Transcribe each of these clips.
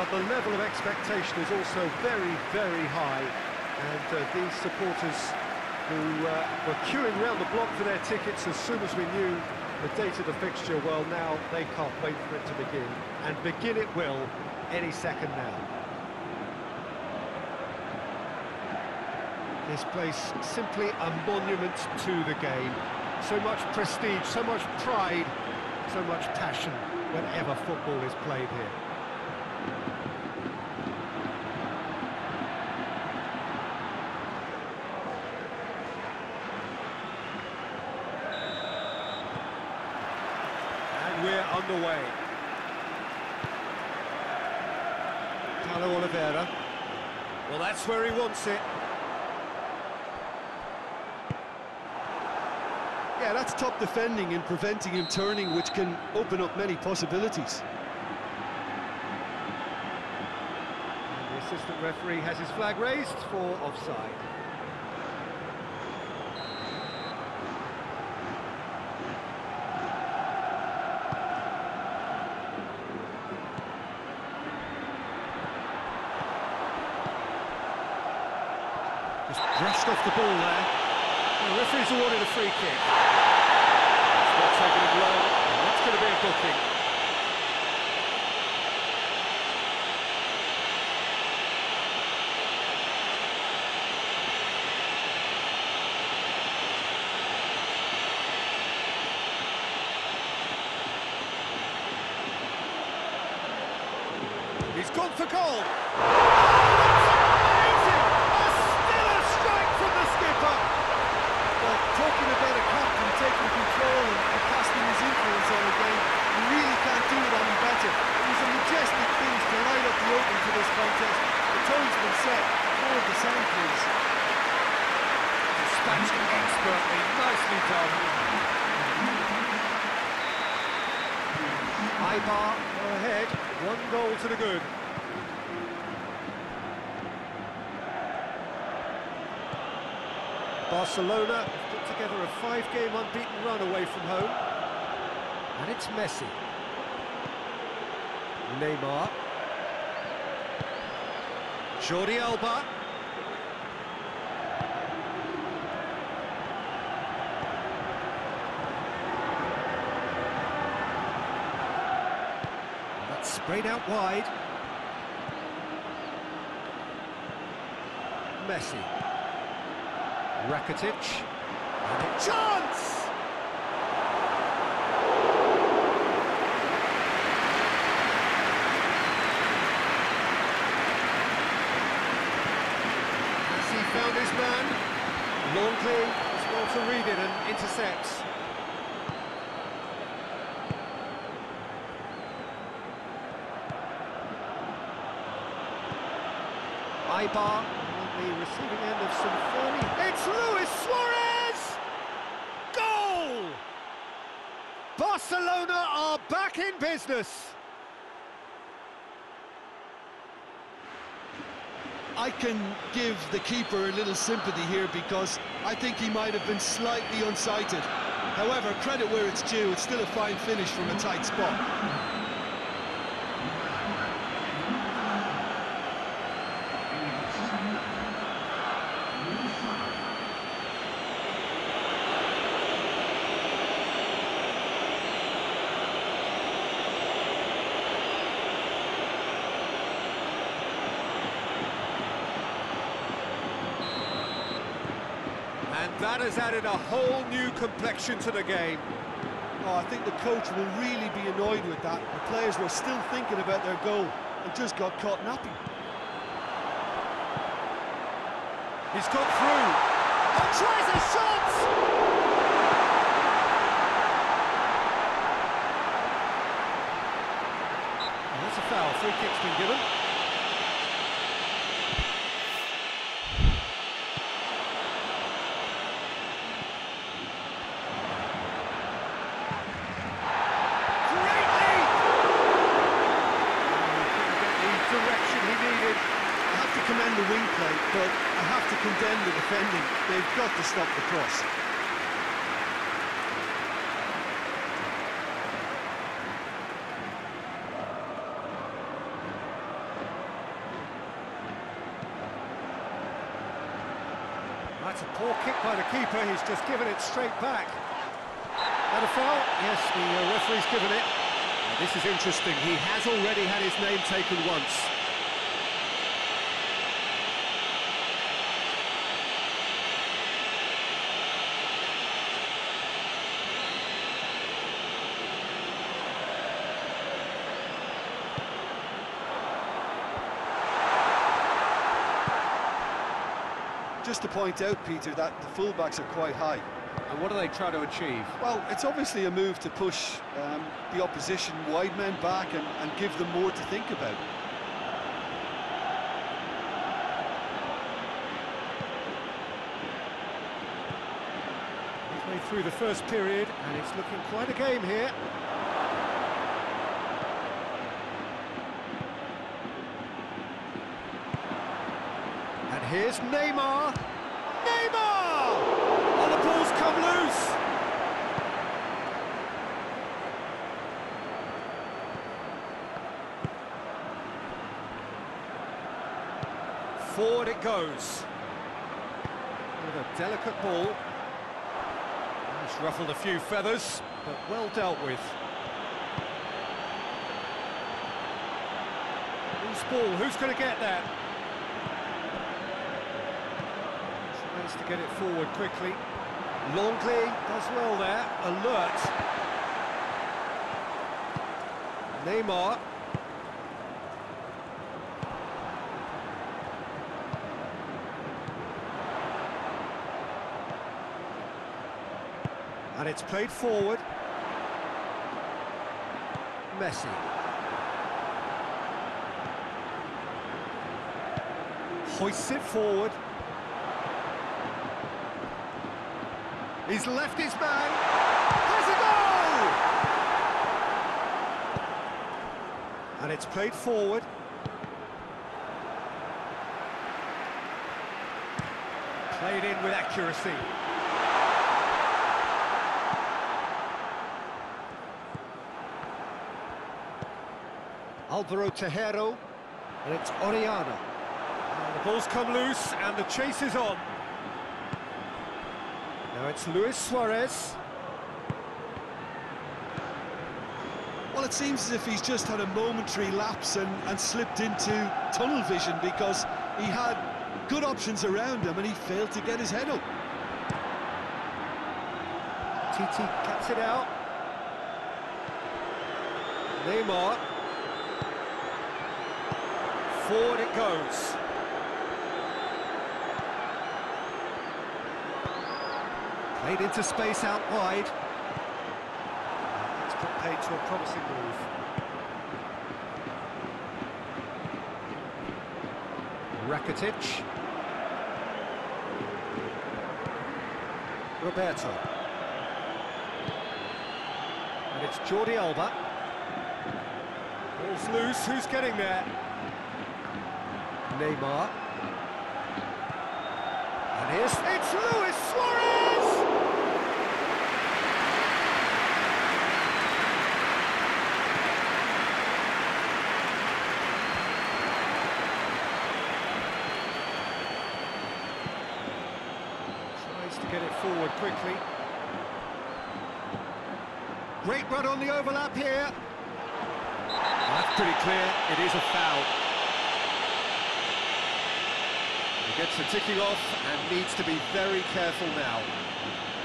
but the level of expectation is also very, very high. And uh, these supporters who uh, were queuing around the block for their tickets as soon as we knew the date of the fixture, well, now they can't wait for it to begin. And begin it will any second now. This place simply a monument to the game. So much prestige, so much pride, so much passion whenever football is played here. And we're underway. Paulo Oliveira. Well, that's where he wants it. Yeah, that's top defending and preventing him turning, which can open up many possibilities. And the assistant referee has his flag raised for offside. Just brushed off the ball there. The referee's awarded a free kick. It's not taking him long, and that's going to be a booking. He's gone for goal. Amazing! A stellar strike from the skipper. Well, talking about a captain taking control and, and casting his influence on the game, you really can't do it any better. It was a majestic finish to light up the opening to this contest. The tone's been set. Please. Dispatched expertly, nicely done. Ahead, one goal to the good. Barcelona put together a five-game unbeaten run away from home. And it's Messi. Neymar. Jordi Alba. Sprayed out wide. Messi. Rakitic. And a chance! Found his man. Lenglet as well to read it and intercepts. Eibar on the receiving end of some. It's Luis Suarez! Goal! Barcelona are back in business. I can give the keeper a little sympathy here because I think he might have been slightly unsighted. However, credit where it's due, it's still a fine finish from a tight spot. And that has added a whole new complexion to the game. Oh, I think the coach will really be annoyed with that. The players were still thinking about their goal and just got caught napping. He's got through. And tries a shot! And that's a foul. Free kick's been given. But I have to condemn the defending. They've got to stop the cross. That's a poor kick by the keeper, he's just given it straight back. That a foul? Yes, the uh, referee's given it. This is interesting, he has already had his name taken once. Just to point out, Peter, that the fullbacks are quite high. And what do they try to achieve? Well, it's obviously a move to push um, the opposition wide men back and, and give them more to think about. Halfway through the first period, and it's looking quite a game here. Here's Neymar. Neymar! And the ball's come loose. Forward it goes. With a delicate ball. It's ruffled a few feathers, but well dealt with. Loose ball, who's going to get that? Tries to get it forward quickly. Lenglet does well there, alert. Neymar. And it's played forward. Messi. Hoists it forward. He's left his man. A goal! And it's played forward. Played in with accuracy. Alvaro Tejero, and it's Orellana. And the ball's come loose, and the chase is on. Now it's Luis Suarez. Well, it seems as if he's just had a momentary lapse and, and slipped into tunnel vision because he had good options around him and he failed to get his head up. Titi cuts it out. Neymar. Forward it goes. Played into space out wide. It's put paid to a promising move. Rakitic. Roberto. And it's Jordi Alba. Ball's loose, who's getting there? Neymar. And here's... It's Luis Suarez! Tries to get it forward quickly. Great run on the overlap here. That's pretty clear, it is a foul. He gets the ticking off and needs to be very careful now.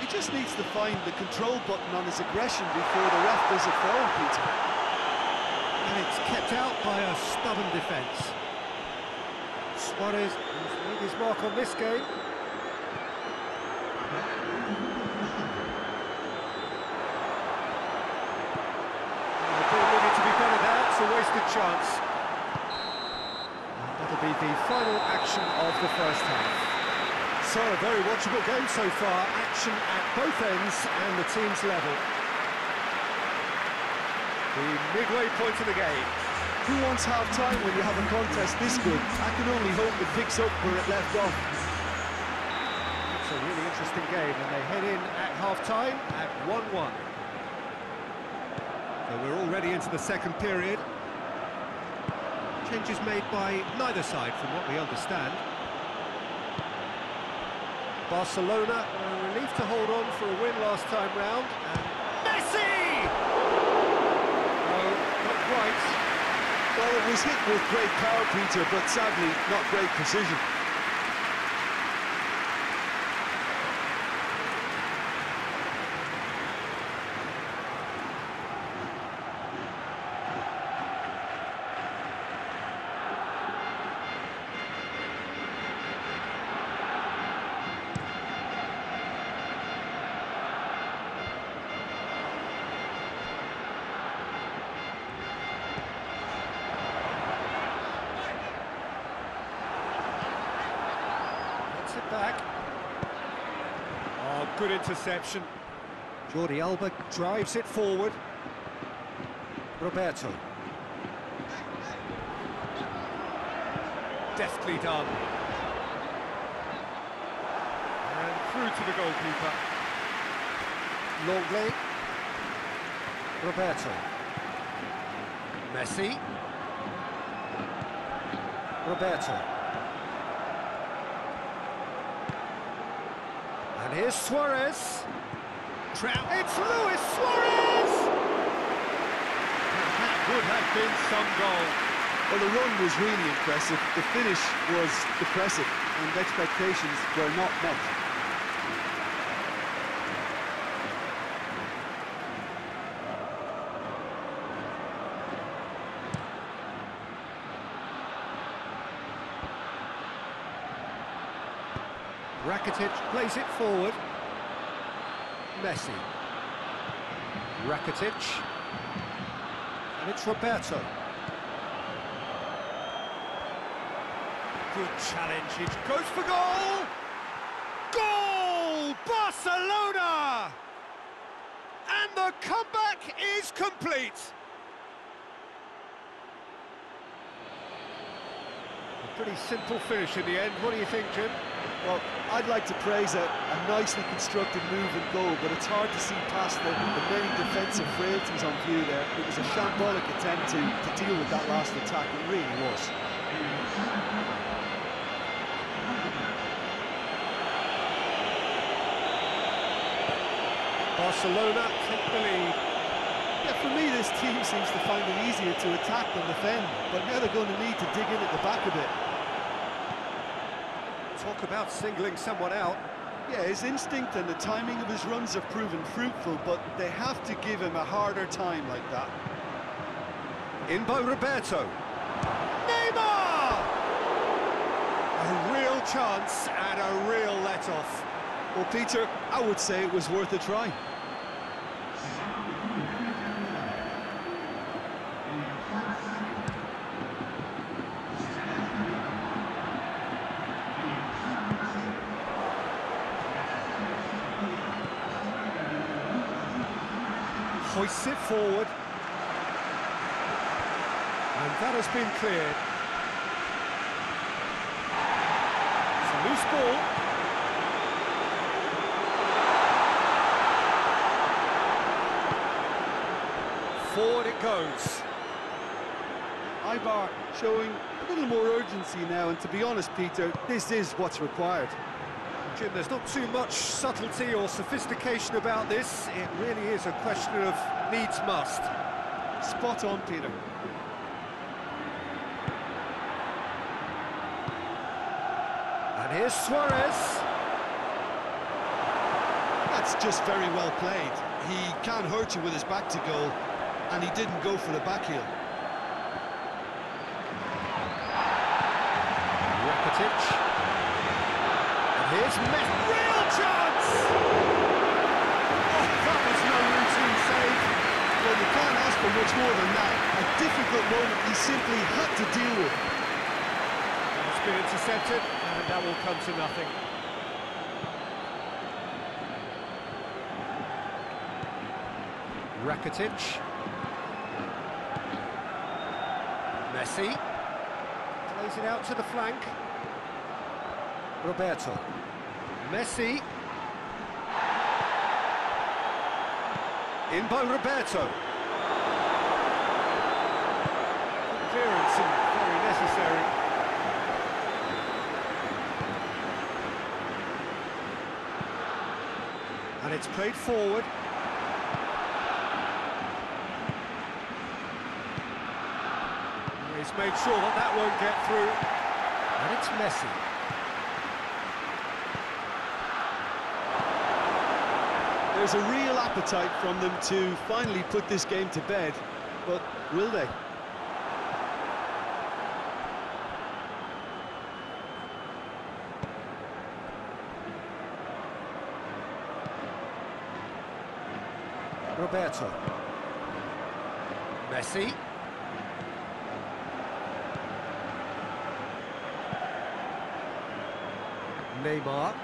He just needs to find the control button on his aggression before the ref does a foul, him, Peter. And it's kept out by a stubborn defence. Suarez has made his mark on this game. The ball needed to be better there, it's a wasted chance. And That'll be the final action of the first half. So, a very watchable game so far, action at both ends and the teams level. The midway point of the game. Who wants half-time when you have a contest this good? I can only hope it picks up where it left off. It's a really interesting game, and they head in at half-time at 1-1. So we're already into the second period. Changes made by neither side, from what we understand. Barcelona were relieved to hold on for a win last time round. And Messi! No, not quite. Well, it was hit with great power, Peter, but sadly, not great precision. Gets it back. Oh, good interception. Jordi Alba drives it forward. Roberto. Deftly done. And through to the goalkeeper. Lenglet. Roberto. Messi. Roberto. And here's Suarez. Trout. It's Luis Suarez! That would have been some goal. Well, the run was really impressive. The finish was depressive, and expectations were not met. Rakitic plays it forward. Messi. Rakitic. And it's Roberto. Good challenge. It goes for goal! Goal! Barcelona! And the comeback is complete. Pretty simple finish in the end. What do you think, Jim? Well, I'd like to praise a, a nicely constructed move and goal, but it's hard to see past the, the many defensive frailties on view there. It was a shambolic attempt to, to deal with that last attack, it really was. Barcelona take the lead. Yeah, for me, this team seems to find it easier to attack than defend, but now they're going to need to dig in at the back a bit. Talk about singling someone out. Yeah, his instinct and the timing of his runs have proven fruitful, but they have to give him a harder time like that. In by Roberto. Neymar! A real chance and a real let-off. Well, Peter, I would say it was worth a try. Hoists it forward. And that has been cleared. It's a loose ball. Forward it goes. Eibar showing a little more urgency now, and to be honest, Peter, this is what's required. Jim, there's not too much subtlety or sophistication about this. It really is a question of needs must. Spot on, Peter. And here's Suarez. That's just very well played. He can't hurt you with his back to goal, and he didn't go for the back heel. Rakitic. And here's Messi. Real chance! Oh, that was no routine save. Well, you can't ask for much more than that. A difficult moment he simply had to deal with. It's been intercepted, and that will come to nothing. Rakitic. Messi. Plays it out to the flank. Roberto. Messi. In by Roberto. Clearance and very necessary. And it's played forward. He's made sure that that won't get through. And it's Messi. There's a real appetite from them to finally put this game to bed, but will they? Roberto. Messi. Neymar.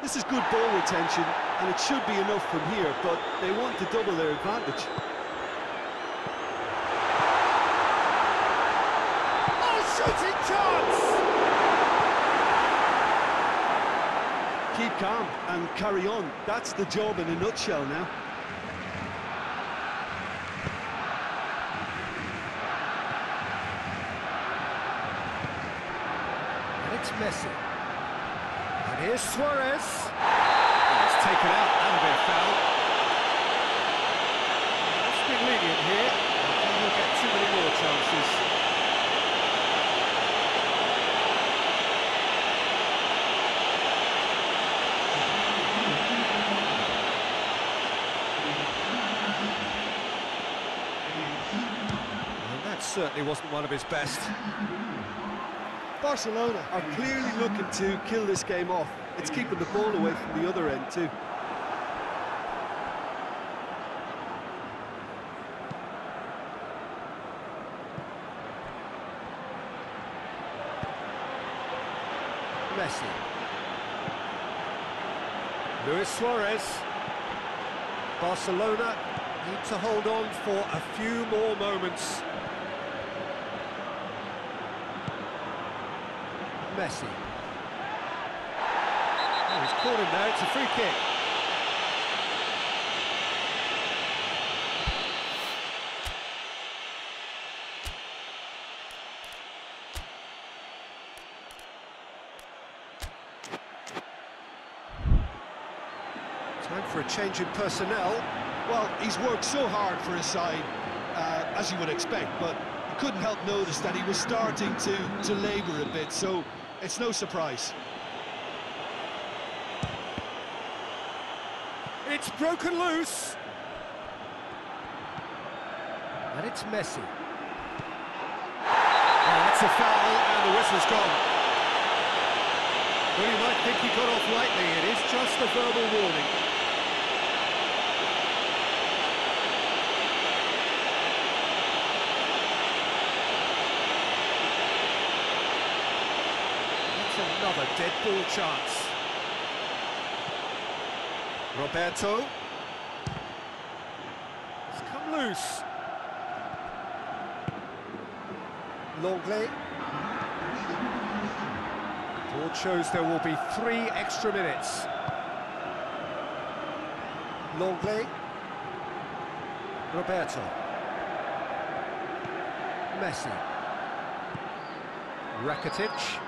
This is good ball retention, and it should be enough from here, but they want to double their advantage. Oh, shooting chance! Calm and carry on. That's the job in a nutshell now. And it's Messi. And here's Suarez. Oh, it's taken out. That'll be a foul. It's been lenient here. I think he'll get too many more chances. And that certainly wasn't one of his best. Barcelona are clearly looking to kill this game off. It's keeping the ball away from the other end too. Messi. Luis Suarez. Barcelona need to hold on for a few more moments. Messi. Oh, he's caught him there, it's a free kick. Time for a change in personnel. Well, he's worked so hard for his side, uh, as you would expect, but couldn't help notice that he was starting to, to labour a bit, so it's no surprise. It's broken loose. And it's Messi. Oh, that's a foul, and the whistle's gone. Well, you might think he got off lightly. It is just a verbal warning. That's another dead ball chance. Roberto. It's come loose. Lenglet. Board shows there will be three extra minutes. Lenglet. Roberto. Messi. Rakitic.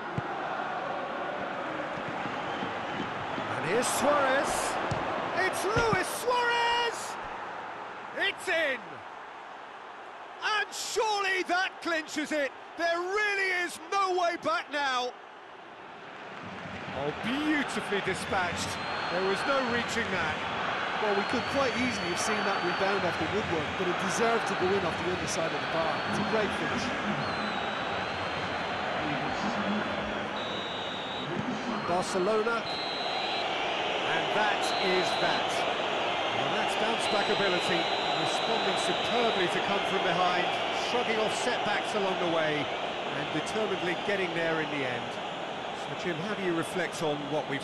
Here's Suarez. It's Luis Suarez! It's in! And surely that clinches it. There really is no way back now. Oh, beautifully dispatched. There was no reaching that. Well, we could quite easily have seen that rebound off the woodwork, but it deserved to go in off the underside of the bar. It's a great finish. Barcelona. And that is that. Well, that's bounce-back ability, responding superbly to come from behind, shrugging off setbacks along the way, and determinedly getting there in the end. So, Jim, how do you reflect on what we've